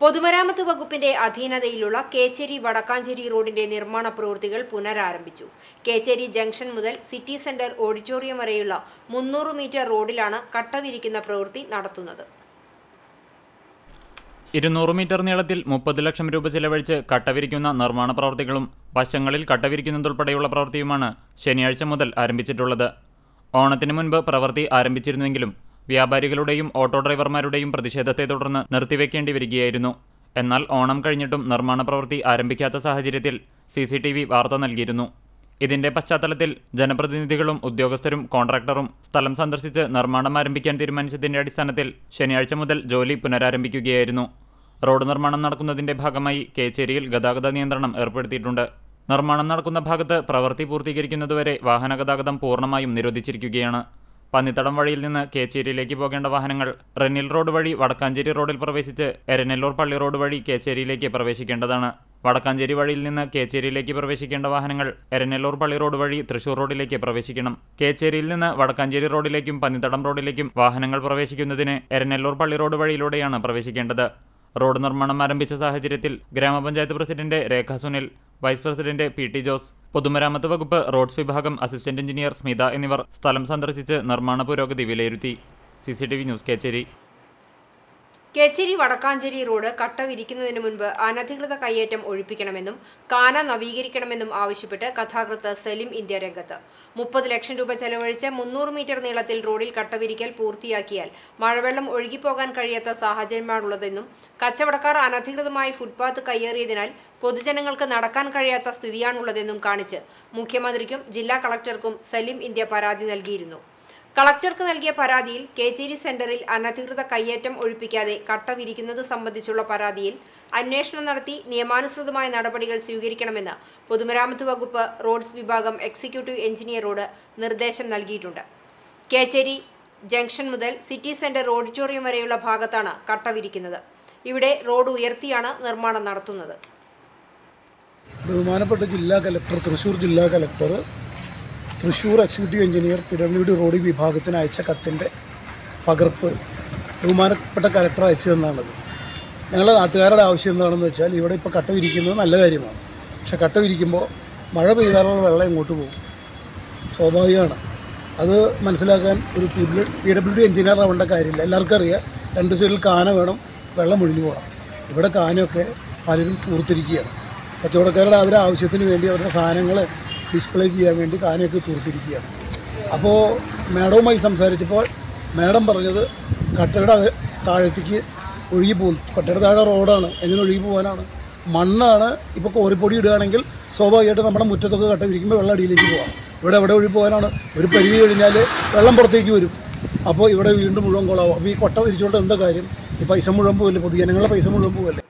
പൊതുമരാമത്ത് വകുപ്പിന്റെ അധീനതയിലുള്ള കേച്ചേരി വടക്കാഞ്ചേരി റോഡിന്റെ നിർമ്മാണ പ്രവൃത്തികൾ പുനരാരംഭിച്ചു. കേച്ചേരി ജംഗ്ഷൻ മുതൽ സിറ്റി സെന്റർ ഓഡിറ്റോറിയം വരെയുള്ള മുന്നൂറ് മീറ്റർ റോഡിലാണ് കട്ടവിരിക്കുന്ന പ്രവൃത്തി നടത്തുന്നത്. ഇരുന്നൂറ് മീറ്റർ നീളത്തിൽ മുപ്പത് ലക്ഷം രൂപ ചെലവഴിച്ച് കട്ടവിരിക്കുന്ന നിർമ്മാണ പ്രവൃത്തികളും വശങ്ങളിൽ കട്ടവിരിക്കുന്നതുൾപ്പെടെയുള്ള പ്രവൃത്തിയുമാണ് ശനിയാഴ്ച മുതൽ ആരംഭിച്ചിട്ടുള്ളത്. ഓണത്തിന് മുൻപ് പ്രവൃത്തി ആരംഭിച്ചിരുന്നുവെങ്കിലും വ്യാപാരികളുടെയും ഓട്ടോ ഡ്രൈവർമാരുടെയും പ്രതിഷേധത്തെ തുടർന്ന് നിർത്തിവെക്കേണ്ടി വരികയായിരുന്നു. എന്നാൽ ഓണം കഴിഞ്ഞിട്ടും നിർമ്മാണ പ്രവൃത്തി ആരംഭിക്കാത്ത സാഹചര്യത്തിൽ സി സി ടി വി വാർത്ത നൽകിയിരുന്നു. ഇതിന്റെ പശ്ചാത്തലത്തിൽ ജനപ്രതിനിധികളും ഉദ്യോഗസ്ഥരും കോൺട്രാക്ടറും സ്ഥലം സന്ദർശിച്ച് നിർമ്മാണം ആരംഭിക്കാൻ തീരുമാനിച്ചതിന്റെ അടിസ്ഥാനത്തിൽ ശനിയാഴ്ച മുതൽ ജോലി പുനരാരംഭിക്കുകയായിരുന്നു. റോഡ് നിർമ്മാണം നടക്കുന്നതിന്റെ ഭാഗമായി കേച്ചേരിയിൽ ഗതാഗത നിയന്ത്രണം ഏർപ്പെടുത്തിയിട്ടുണ്ട്. നിർമ്മാണം നടക്കുന്ന ഭാഗത്ത് പ്രവൃത്തി പൂർത്തീകരിക്കുന്നതുവരെ വാഹനഗതാഗതം പൂർണമായും നിരോധിച്ചിരിക്കുകയാണ്. പന്നിത്തടം വഴിയിൽ നിന്ന് കേച്ചേരിയിലേക്ക് പോകേണ്ട വാഹനങ്ങൾ റെന്നിൽ റോഡ് വഴി വടക്കാഞ്ചേരി റോഡിൽ പ്രവേശിച്ച് എരനെല്ലൂർ പള്ളി റോഡ് വഴി കേച്ചേരിയിലേക്ക് പ്രവേശിക്കേണ്ടതാണ്. വടക്കാഞ്ചേരി വഴിയിൽ നിന്ന് കേച്ചേരിയിലേക്ക് പ്രവേശിക്കേണ്ട വാഹനങ്ങൾ എരനെല്ലൂർ പള്ളി റോഡ് വഴി തൃശൂർ റോഡിലേക്ക് പ്രവേശിക്കണം. കേച്ചേരിയിൽ നിന്ന് വടക്കാഞ്ചേരി റോഡിലേക്കും പന്നിത്തടം റോഡിലേക്കും വാഹനങ്ങൾ പ്രവേശിക്കുന്നതിന് എരനെല്ലൂർ പള്ളി റോഡ് വഴിയിലൂടെയാണ് പ്രവേശിക്കേണ്ടത്. റോഡ് നിർമ്മാണം ആരംഭിച്ച സാഹചര്യത്തിൽ ഗ്രാമപഞ്ചായത്ത് president Rekha Sunil vice president P T Jose പൊതുമരാമത്ത് വകുപ്പ് റോഡ്സ് വിഭാഗം അസിസ്റ്റന്റ് എഞ്ചിനീയർ സ്മിത എന്നിവർ സ്ഥലം സന്ദർശിച്ച് നിർമ്മാണ പുരോഗതി വിലയിരുത്തി. C news Kecheri. Kecheri Vadakkanchery road കട്ട വിരിക്കുന്നതിന് മുൻപ് അനധികൃത കയ്യേറ്റം ഒഴിപ്പിക്കണമെന്നും കാന നവീകരിക്കണമെന്നും ആവശ്യപ്പെട്ട് കഥാകൃത്ത് സലിം ഇന്ത്യ രംഗത്ത്. മുപ്പത് ലക്ഷം രൂപ ചെലവഴിച്ച് മുന്നൂറ് മീറ്റർ നീളത്തിൽ റോഡിൽ കട്ടവിരിക്കൽ പൂർത്തിയാക്കിയാൽ മഴവെള്ളം ഒഴുകിപ്പോകാൻ കഴിയാത്ത സാഹചര്യമാണുള്ളതെന്നും കച്ചവടക്കാർ അനധികൃതമായി ഫുട്പാത്ത് കയ്യേറിയതിനാൽ പൊതുജനങ്ങൾക്ക് നടക്കാൻ കഴിയാത്ത സ്ഥിതിയാണുള്ളതെന്നും കാണിച്ച് മുഖ്യമന്ത്രിക്കും ജില്ലാ കളക്ടർക്കും സലിം ഇന്ത്യ പരാതി നൽകിയിരുന്നു. കളക്ടർക്ക് നൽകിയ പരാതിയിൽ കേച്ചേരി സെന്ററിൽ അനധികൃത കയ്യേറ്റം ഒഴിപ്പിക്കാതെ കട്ട വിരിക്കുന്നത് സംബന്ധിച്ചുള്ള പരാതിയിൽ അന്വേഷണം നടത്തി നിയമാനുസൃതമായ നടപടികൾ സ്വീകരിക്കണമെന്ന് പൊതുമരാമത്ത് വകുപ്പ് റോഡ്സ് വിഭാഗം എക്സിക്യൂട്ടീവ് എഞ്ചിനീയറോട് നിർദ്ദേശം നൽകിയിട്ടുണ്ട്. കേച്ചേരി ജംഗ്ഷൻ മുതൽ സിറ്റി സെന്റർ ഓഡിറ്റോറിയം വരെയുള്ള ഭാഗത്താണ് കട്ട വിരിക്കുന്നത്. ഇവിടെ റോഡ് ഉയർത്തിയാണ് നിർമ്മാണം നടത്തുന്നത്. ബഹുമാനപ്പെട്ട ജില്ലാ കലക്ടർ തൃശൂർ ജില്ലാ collector Thrissur executive engineer P W D road വിഭാഗത്തിന് അയച്ച കത്തിന്റെ പകർപ്പ് ബഹുമാനപ്പെട്ട കലക്ടർ അയച്ചു തന്നാണത്. ഞങ്ങളുടെ നാട്ടുകാരുടെ ആവശ്യം എന്താണെന്ന് വെച്ചാൽ ഇവിടെ ഇപ്പോൾ കട്ട വിരിക്കുന്നത് നല്ല കാര്യമാണ്. പക്ഷെ കട്ട വിരിക്കുമ്പോൾ മഴ പെയ്താലുള്ള വെള്ളം ഇങ്ങോട്ട് പോകും? സ്വാഭാവികമാണ്. അത് മനസ്സിലാക്കാൻ ഒരു P W P W D engineer ആവേണ്ട കാര്യമില്ല. എല്ലാവർക്കും അറിയാം രണ്ട് സൈഡിൽ കാന വേണം വെള്ളം ഒഴിഞ്ഞു പോകണം. ഇവിടെ കാനയൊക്കെ പലരും പൂർത്തിരിക്കുകയാണ് കച്ചവടക്കാരുടെ അവരുടെ ആവശ്യത്തിന് വേണ്ടി അവരുടെ സാധനങ്ങൾ ഡിസ്പ്ലേ ചെയ്യാൻ വേണ്ടി കാനയൊക്കെ തീർത്തിരിക്കുകയാണ് അപ്പോൾ മാഡവുമായി സംസാരിച്ചപ്പോൾ മാഡം പറഞ്ഞത് കട്ടയുടെ താഴത്തേക്ക് ഒഴുകി പോകുന്നു. കട്ടയുടെ താഴെ റോഡാണ്. എങ്ങനെ ഒഴുകി പോകാനാണ്? മണ്ണാണ്. ഇപ്പോൾ കോറിപ്പൊടി ഇടുകയാണെങ്കിൽ സ്വാഭാവികമായിട്ട് നമ്മുടെ മുറ്റത്തൊക്കെ കട്ട വിരിക്കുമ്പോൾ വെള്ളം അടിയിലേക്ക് പോകാം ഇവിടെ എവിടെ ഒഴുകി പോകാനാണ്? ഒരു പരിധി കഴിഞ്ഞാൽ വെള്ളം പുറത്തേക്ക് വരും. അപ്പോൾ ഇവിടെ വീണ്ടും മുഴുവൻ കുളമാവും അപ്പോൾ ഈ കൊട്ട വിരിച്ചുകൊണ്ട് എന്താ കാര്യം? ഈ പൈസ മുഴുവൻ പോകല്ലേ പൊതുജനങ്ങളുടെ പൈസ മുഴുവൻ പോകല്ലേ